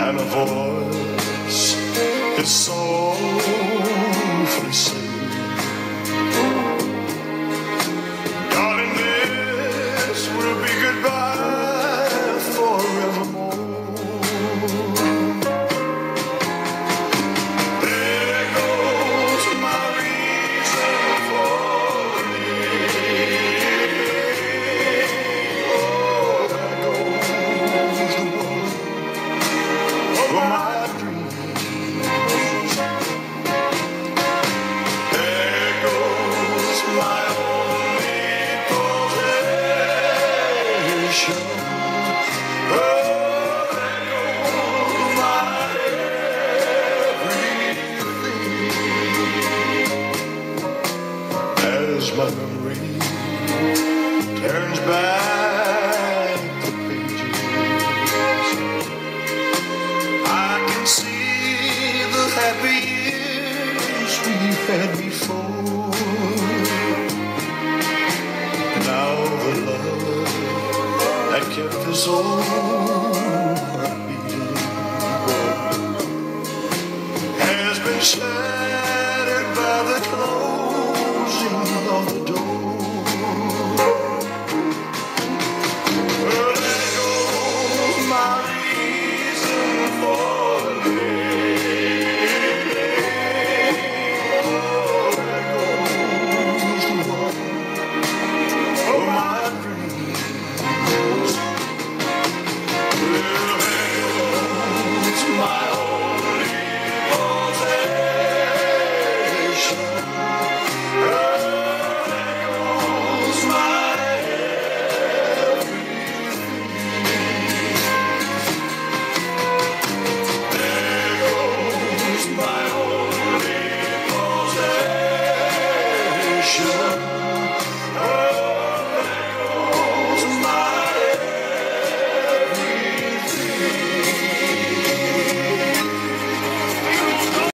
and a voice. It's so. my memory turns back the pages. I can see the happy years we've had. Kept us all has been shattered by the closing of sure.